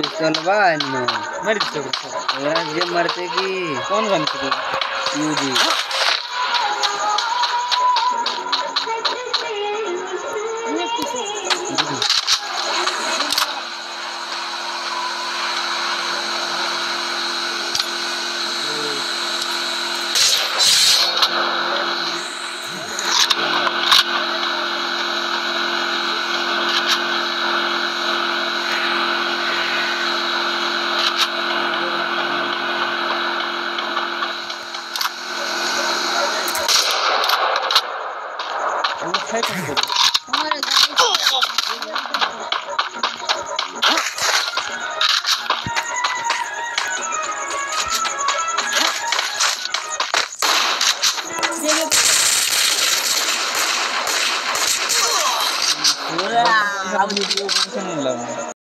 पिस्तौलवा नो मर हाँ, मरते की कौन बनते यू जी thấy con cùng không có được Wow. Không đi vô cũng không lần.